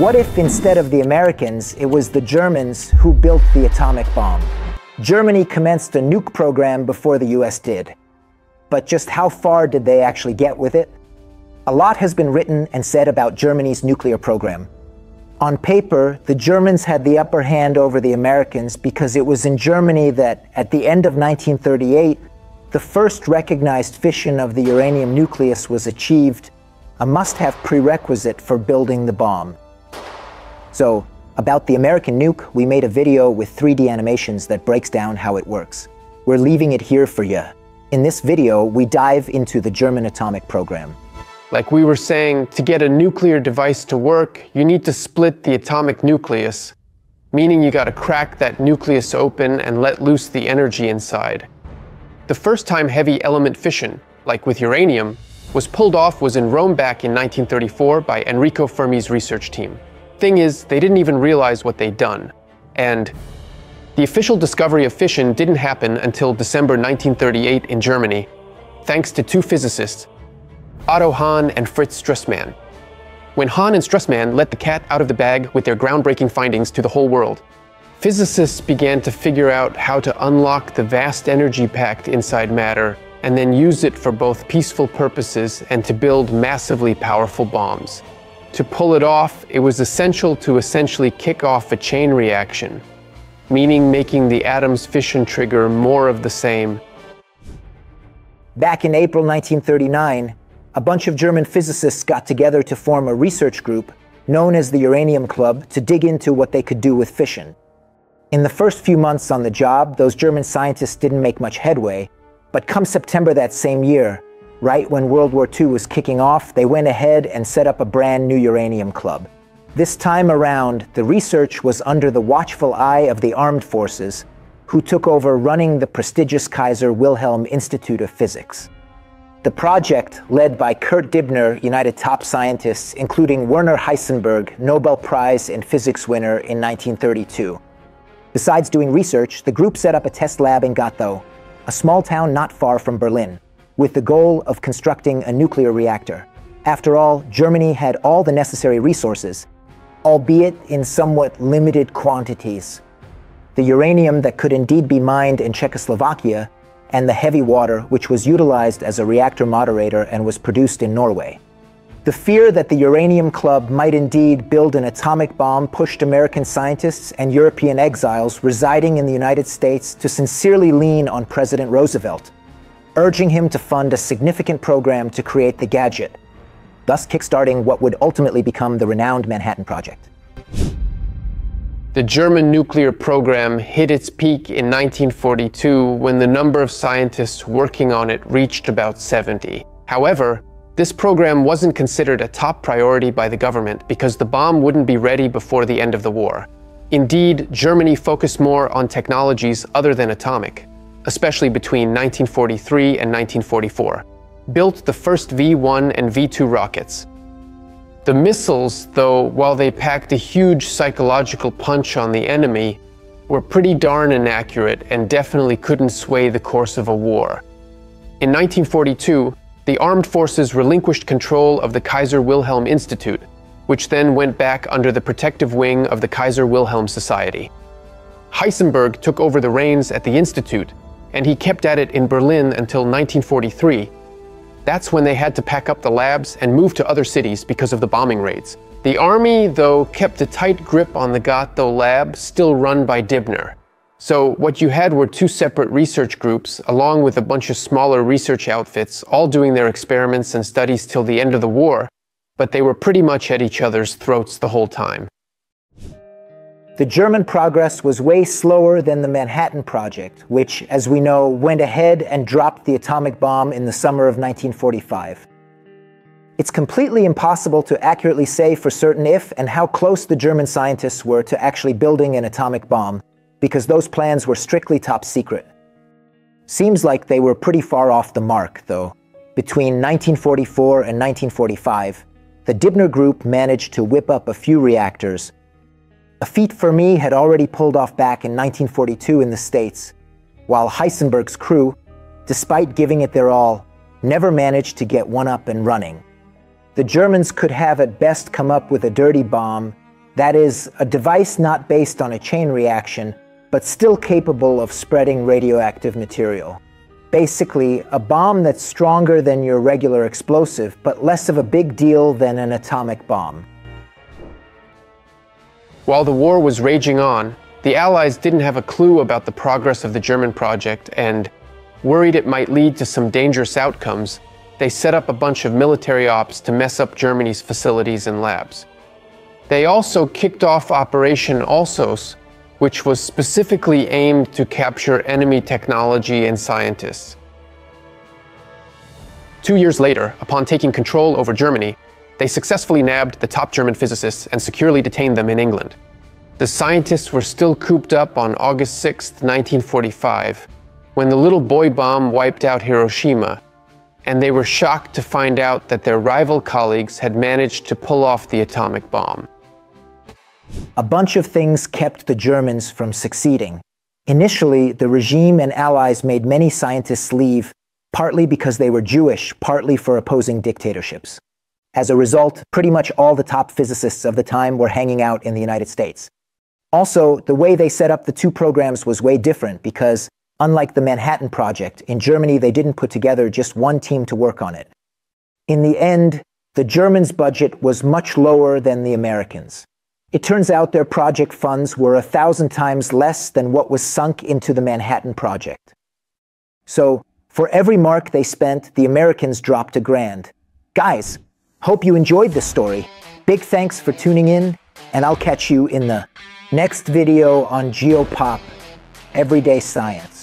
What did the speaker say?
What if instead of the Americans, it was the Germans who built the atomic bomb? Germany commenced a nuke program before the US did. But just how far did they actually get with it? A lot has been written and said about Germany's nuclear program. On paper, the Germans had the upper hand over the Americans because it was in Germany that, at the end of 1938, the first recognized fission of the uranium nucleus was achieved, a must have prerequisite for building the bomb. So, about the American nuke, we made a video with 3D animations that breaks down how it works. We're leaving it here for you. In this video, we dive into the German atomic program. Like we were saying, to get a nuclear device to work, you need to split the atomic nucleus, meaning you gotta crack that nucleus open and let loose the energy inside. The first time heavy element fission, like with uranium, was pulled off was in Rome back in 1934 by Enrico Fermi's research team. Thing is, they didn't even realize what they'd done. And the official discovery of fission didn't happen until December 1938 in Germany, thanks to two physicists, Otto Hahn and Fritz Strassmann. When Hahn and Strassmann let the cat out of the bag with their groundbreaking findings to the whole world, physicists began to figure out how to unlock the vast energy packed inside matter and then use it for both peaceful purposes and to build massively powerful bombs. To pull it off, it was essential to essentially kick off a chain reaction, meaning making the atom's fission trigger more of the same. Back in April 1939, a bunch of German physicists got together to form a research group known as the Uranium Club to dig into what they could do with fission. In the first few months on the job, those German scientists didn't make much headway, but come September that same year, right when World War II was kicking off, they went ahead and set up a brand new uranium club. This time around, the research was under the watchful eye of the armed forces, who took over running the prestigious Kaiser Wilhelm Institute of Physics. The project, led by Kurt Diebner, united top scientists, including Werner Heisenberg, Nobel Prize in Physics winner in 1932. Besides doing research, the group set up a test lab in Gottow, a small town not far from Berlin, with the goal of constructing a nuclear reactor. After all, Germany had all the necessary resources, albeit in somewhat limited quantities. The uranium that could indeed be mined in Czechoslovakia and the heavy water, which was utilized as a reactor moderator and was produced in Norway. The fear that the Uranium Club might indeed build an atomic bomb pushed American scientists and European exiles residing in the United States to sincerely lean on President Roosevelt, urging him to fund a significant program to create the gadget, thus kickstarting what would ultimately become the renowned Manhattan Project. The German nuclear program hit its peak in 1942 when the number of scientists working on it reached about 70. However, this program wasn't considered a top priority by the government because the bomb wouldn't be ready before the end of the war. Indeed, Germany focused more on technologies other than atomic, especially between 1943 and 1944, built the first V-1 and V-2 rockets, the missiles, though, while they packed a huge psychological punch on the enemy, were pretty darn inaccurate and definitely couldn't sway the course of a war. In 1942, the armed forces relinquished control of the Kaiser Wilhelm Institute, which then went back under the protective wing of the Kaiser Wilhelm Society. Heisenberg took over the reins at the Institute, and he kept at it in Berlin until 1943, that's when they had to pack up the labs and move to other cities because of the bombing raids. The army, though, kept a tight grip on the Gottow lab, still run by Diebner. So what you had were two separate research groups, along with a bunch of smaller research outfits, all doing their experiments and studies till the end of the war, but they were pretty much at each other's throats the whole time. The German progress was way slower than the Manhattan Project, which, as we know, went ahead and dropped the atomic bomb in the summer of 1945. It's completely impossible to accurately say for certain if and how close the German scientists were to actually building an atomic bomb, because those plans were strictly top secret. Seems like they were pretty far off the mark, though. Between 1944 and 1945, the Diebner Group managed to whip up a few reactors a feat Fermi had already pulled off back in 1942 in the States, while Heisenberg's crew, despite giving it their all, never managed to get one up and running. The Germans could have at best come up with a dirty bomb, That is, a device not based on a chain reaction, but still capable of spreading radioactive material. Basically, a bomb that's stronger than your regular explosive, but less of a big deal than an atomic bomb. While the war was raging on, the Allies didn't have a clue about the progress of the German project and, worried it might lead to some dangerous outcomes, they set up a bunch of military ops to mess up Germany's facilities and labs. They also kicked off Operation Alsos, which was specifically aimed to capture enemy technology and scientists. Two years later, upon taking control over Germany, they successfully nabbed the top German physicists and securely detained them in England. The scientists were still cooped up on August 6, 1945, when the little boy bomb wiped out Hiroshima, and they were shocked to find out that their rival colleagues had managed to pull off the atomic bomb. A bunch of things kept the Germans from succeeding. Initially, the regime and allies made many scientists leave, partly because they were Jewish, partly for opposing dictatorships. As a result, pretty much all the top physicists of the time were hanging out in the United States. Also, the way they set up the two programs was way different because, unlike the Manhattan Project, in Germany they didn't put together just one team to work on it. In the end, the Germans' budget was much lower than the Americans. It turns out their project funds were a thousand times less than what was sunk into the Manhattan Project. So, for every mark they spent, the Americans dropped a grand. Guys, Hope you enjoyed this story. Big thanks for tuning in, and I'll catch you in the next video on Geopop Everyday Science.